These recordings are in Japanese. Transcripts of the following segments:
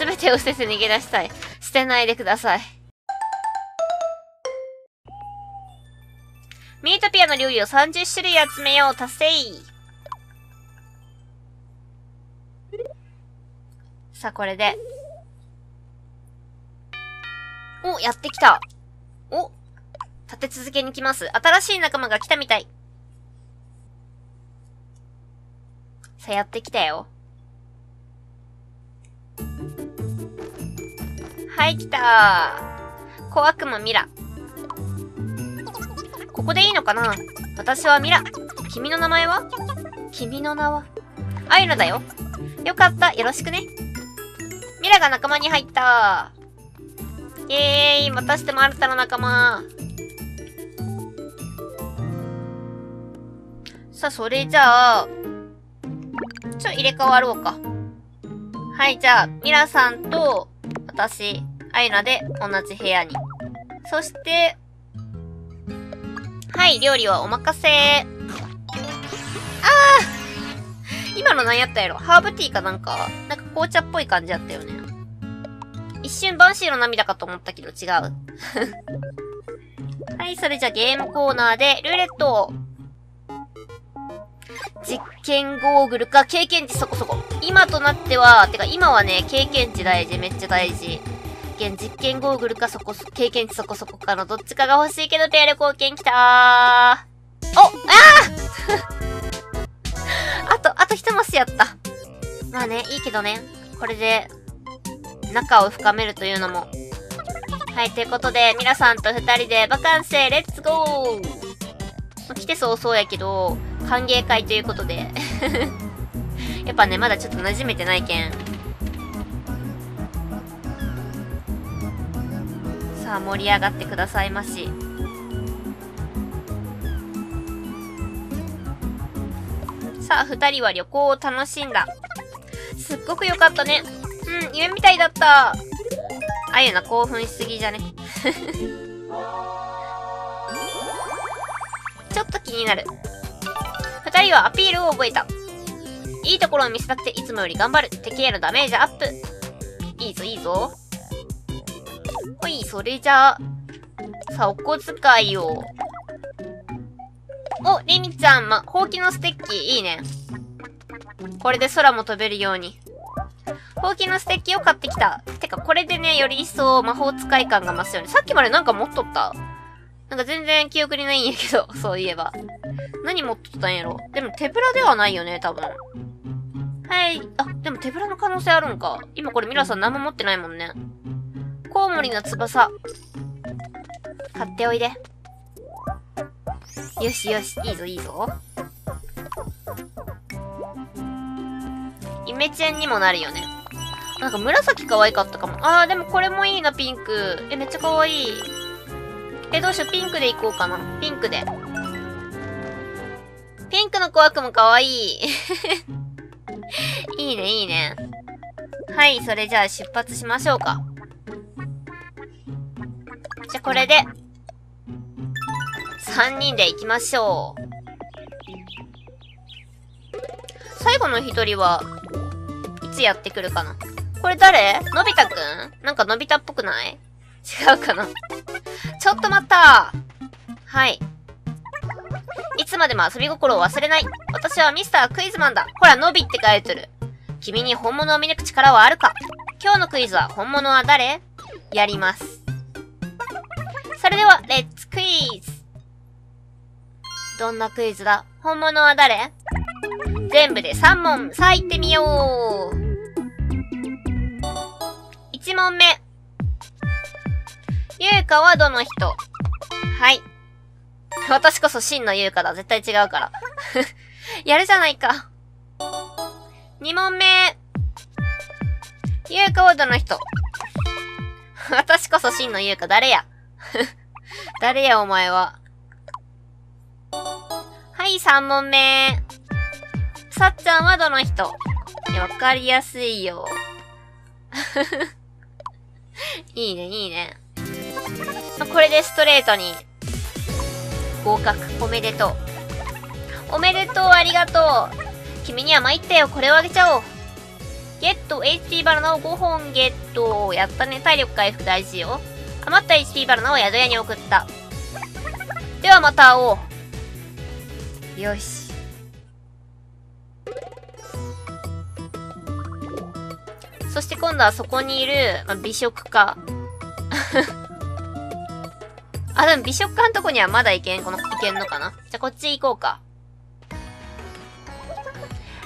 すべてを捨てて逃げ出したい。捨てないでください。ミートピアの料理を30種類集めよう。達成さあ、これで。お、やってきた。お、立て続けに来ます。新しい仲間が来たみたい。さあ、やってきたよ。はい、来た小悪魔ミラ。ここでいいのかな？私はミラ。君の名前は？君の名は？アイナだよ。よかった。よろしくね。ミラが仲間に入った。イェーイまたしても新たな仲間。さあ、それじゃあ、ちょ、入れ替わろうか。はい、じゃあ、ミラさんと、私、アイナで同じ部屋に。そして、はい、料理はお任せ。ああ今の何やったやろ？ハーブティーかなんか、なんか紅茶っぽい感じやったよね。一瞬バンシーの涙かと思ったけど違う。はい、それじゃゲームコーナーでルーレット。実験ゴーグルか経験値そこそこ。今となっては、てか今はね、経験値大事、めっちゃ大事。験実験ゴーグルかそこ、経験値そこそこかのどっちかが欲しいけど、ペアル貢献きたー。おあ あと、あと一マスやった。まあね、いいけどね。これで、仲を深めるというのも。はい、ということで、皆さんと二人でバカンスへレッツゴー来てそうそうやけど、歓迎会ということで やっぱね、まだちょっと馴染めてないけん。さあ、盛り上がってくださいまし。さあ、二人は旅行を楽しんだ。すっごく良かったね。うん、夢みたいだった。あゆな興奮しすぎじゃね。ちょっと気になる。二人はアピールを覚えた。いいところを見せたくていつもより頑張る。敵へのダメージアップ。いいぞ、いいぞ。ほい、それじゃあ。さあ、お小遣いを。お、リミちゃん、ま、ほうきのステッキ、いいね。これで空も飛べるように。ほうきのステッキを買ってきた。てか、これでね、より一層魔法使い感が増すよね。さっきまでなんか持っとったなんか全然記憶にないんやけど、そういえば。何持っとったんやろでも手ぶらではないよね、多分。はい。あ、でも手ぶらの可能性あるんか。今これミラさん何も持ってないもんね。コウモリの翼。買っておいで。よしよし、いいぞいいぞ。イメチェンにもなるよね。なんか紫可愛かったかも。あー、でもこれもいいな、ピンク。え、めっちゃ可愛い。え、どうしよう、ピンクでいこうかな。ピンクで。ピンクの小悪も可愛い。いいね、いいね。はい、それじゃあ出発しましょうか。じゃ、これで、3人で行きましょう。最後の1人は、いつやってくるかな？これ誰？のび太くん？なんかのび太っぽくない？違うかな？ちょっと待ったはい。いつまでも遊び心を忘れない。私はミスタークイズマンだ。ほら、のびって書いてる。君に本物を見抜く力はあるか？今日のクイズは本物は誰？やります。レッツクイズどんなクイズだ?本物は誰?全部で3問、さあ行ってみよう !1 問目。優香はどの人?はい。私こそ真の優香だ。絶対違うから。やるじゃないか。2問目。優香はどの人?私こそ真の優香誰や? 誰やお前は。はい、3問目。さっちゃんはどの人？いや、わかりやすいよ。いいね、いいね。これでストレートに。合格、おめでとう。おめでとう、ありがとう。君には参ったよ、これをあげちゃおう。ゲット HP バナナを5本ゲット。やったね。体力回復大事よ。余った HP バナナを宿屋に送った。ではまた会おう。よし。そして今度はそこにいる、まあ、美食家。あ、でも美食家のとこにはまだ行けん、この、行けんのかな？じゃ、こっち行こうか。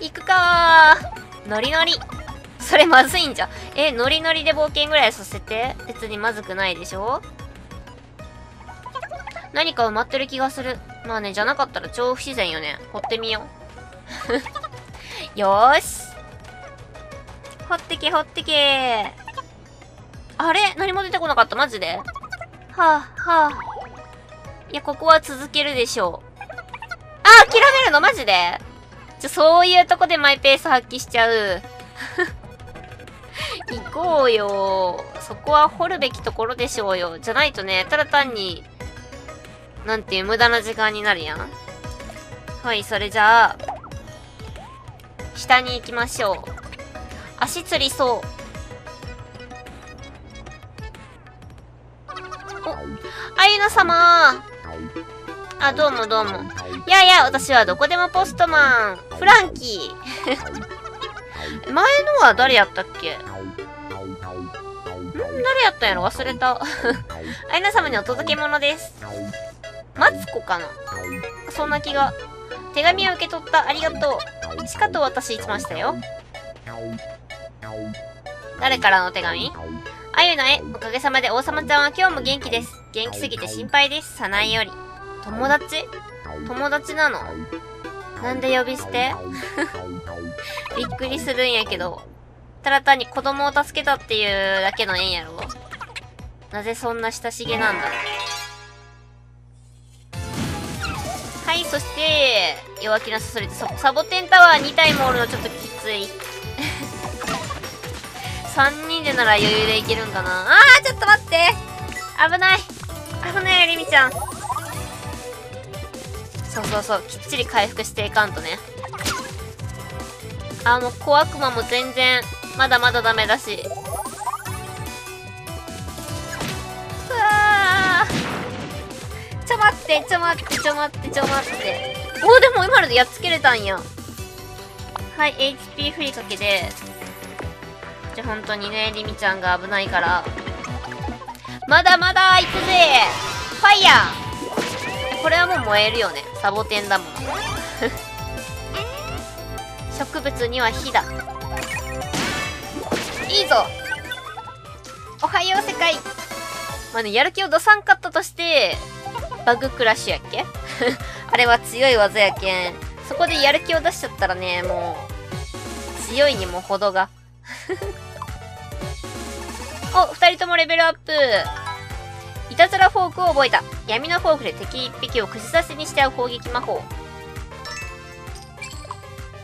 行くかー。ノリノリ。それまずいんじゃ。え、ノリノリで冒険ぐらいさせて別にまずくないでしょ？何か埋まってる気がする。まあね、じゃなかったら超不自然よね。掘ってみよう。よーし。掘ってけ、掘ってけ。あれ？何も出てこなかった、マジで？はあ、はあ。いや、ここは続けるでしょう。あ、諦めるの？マジで？ちょ、そういうとこでマイペース発揮しちゃう。こうよ。そこは掘るべきところでしょうよ。じゃないとね、ただ単に、なんていう無駄な時間になるやん。はい、それじゃあ、下に行きましょう。足つりそう。おあゆな様あ、どうもどうも。いやいや、私はどこでもポストマン。フランキー。前のは誰やったっけ？誰やったんやろ？忘れた。あゆな様にお届け物です。マツコかな？そんな気が。手紙を受け取った。ありがとう。しかと渡しましたよ。誰からの手紙？あゆなへ、おかげさまで王様ちゃんは今日も元気です。元気すぎて心配です。さないより。友達？友達なの？なんで呼び捨て？びっくりするんやけど。ただ単に子供を助けたっていうだけの縁やろ？なぜそんな親しげなんだ。はい、そして、弱気なそそりでサボテンタワー2体もおるのちょっときつい。3人でなら余裕でいけるんかな？あーちょっと待って。危ない。危ないリミちゃん。そうそうそう。きっちり回復していかんとね。あもう小悪魔も全然まだまだダメだしうわちょ待ってちょ待ってちょ待ってちょ待っておおでも今のでやっつけれたんやはい HP 振りかけでじゃ本当にね、リミちゃんが危ないから。まだまだ行くぜファイヤーこれはもう燃えるよね。サボテンだもの。植物には火だ。いいぞおはよう世界まあね、やる気を出さんかったとして、バグクラッシュやっけ？あれは強い技やけん。そこでやる気を出しちゃったらね、もう、強いにも程が。お、二人ともレベルアップ。いたずらフォークを覚えた。闇のフォークで敵一匹を串刺しにしちゃう攻撃魔法。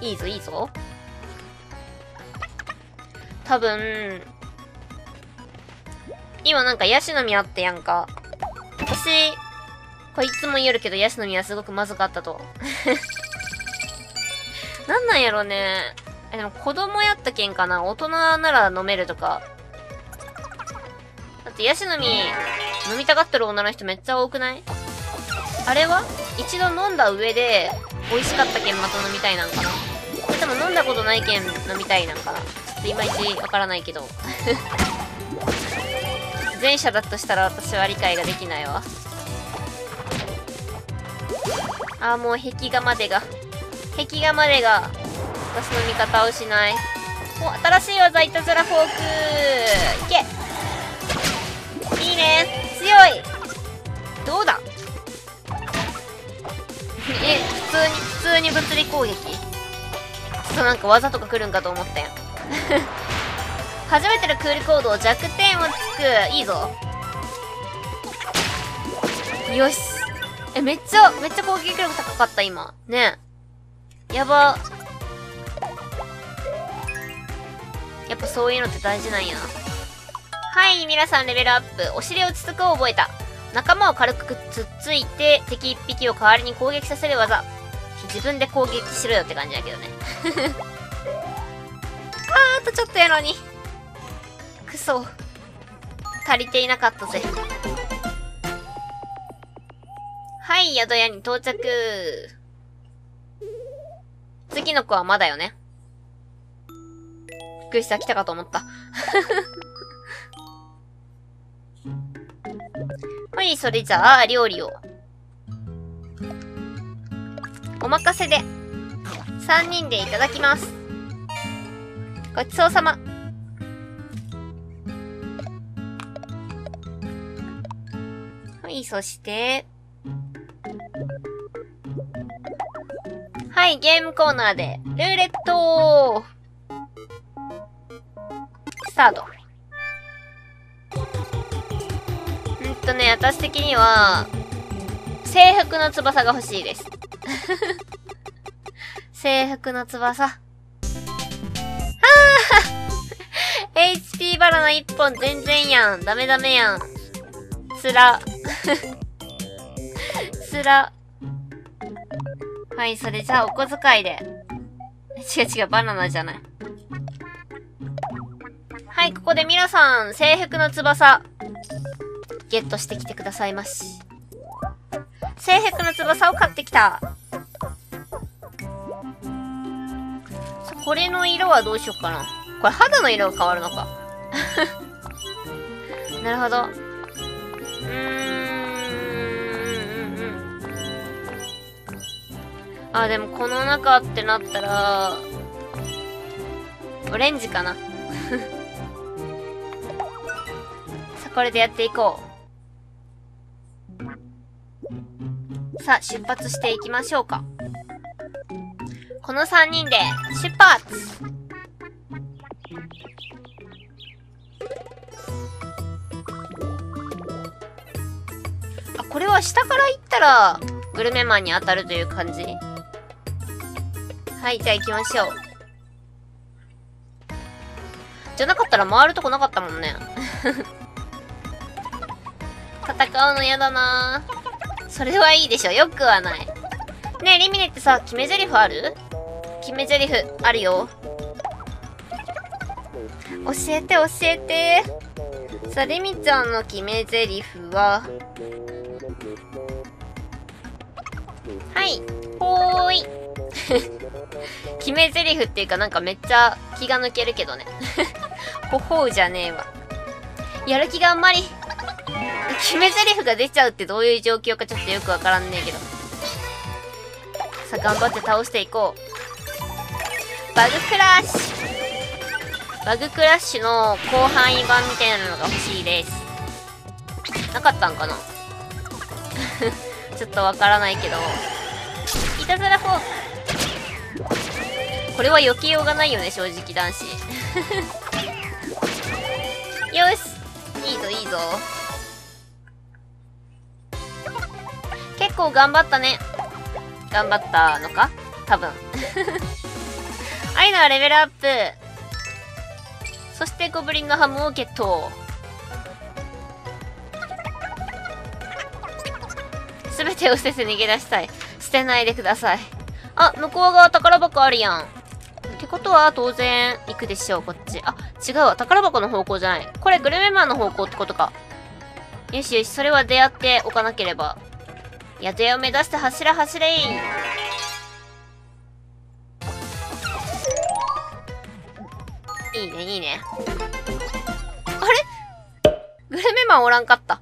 いいぞ、いいぞ。多分、今なんかヤシの実あってやんか。私、こいつも言えるけどヤシの実はすごくまずかったと。なんなんやろうね。え、でも子供やったけんかな大人なら飲めるとか。だってヤシの実飲みたがってる女の人めっちゃ多くない？あれは？一度飲んだ上で美味しかったけんまた飲みたいなんかなそれとも飲んだことないけん飲みたいなんかなといまいちわからないけど。前者だとしたら私は理解ができないわ。あーもう壁画までが。壁画までが私の味方を失い。お新しい技いたずらフォーク。いけ。いいね。強い。どうだ。え普通に普通に物理攻撃。ちょっとなんか技とか来るんかと思ったやん。初めてのクールコード弱点をつくいいぞよしえめっちゃめっちゃ攻撃力高かった今ねやばやっぱそういうのって大事なんやはい、皆さんレベルアップ。お尻をつつくを覚えた。仲間を軽くつっついて、敵一匹を代わりに攻撃させる技。自分で攻撃しろよって感じだけどね。とちょっとやのに。くそ。足りていなかったぜ。はい、宿屋に到着。次の子はまだよね。びっくりした、来たかと思った。はい、それじゃあ、料理を。お任せで。3人でいただきます。ごちそうさま。はい、そして、はい、ゲームコーナーで、ルーレットスタート。んとね、私的には、制服の翼が欲しいです。制服の翼。ああ !HP バラナ1本全然やん。ダメダメやん。つら。つら。はい、それじゃあお小遣いで。違う違う、バナナじゃない。はい、ここで皆さん、制服の翼、ゲットしてきてくださいまし。制服の翼を買ってきた。これの色はどうしようかな。これ肌の色が変わるのか。なるほど。うーん。あ、でもこの中ってなったら、オレンジかな。さあ、これでやっていこう。さあ、出発していきましょうか。この3人で出発は下から行ったら、グルメマンに当たるという感じ？はい、じゃあ行きましょう。じゃなかったら回るとこなかったもんね。戦うの嫌だなそれはいいでしょ。よくはない。ねえ、リミネってさ、決め台詞ある？決め台詞あるよ。教えて教えて。さあ、リミちゃんの決め台詞は、はい。ほーい。決め台詞っていうかなんかめっちゃ気が抜けるけどね。ほほうじゃねえわ。やる気があんまり。決め台詞が出ちゃうってどういう状況かちょっとよくわからんねえけど。さあ、頑張って倒していこう。バグクラッシュバグクラッシュの広範囲版みたいなのが欲しいです。なかったんかな？ちょっとわからないけど。いたずらフォークこれは避けようがないよね、正直男子。よしいいぞ、いいぞ。結構頑張ったね。頑張ったのか？多分。アイナはレベルアップ。そしてゴブリンのハムをゲット。すべてを捨てて逃げ出したい。捨てないでください。あ、向こう側宝箱あるやん。ってことは、当然、行くでしょう、こっち。あ、違うわ。宝箱の方向じゃない。これ、グルメマンの方向ってことか。よしよし、それは出会っておかなければ。宿屋を目指して走れ走れいいね、いいね。あれ？グルメマンおらんかった。